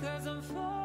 because I'm falling.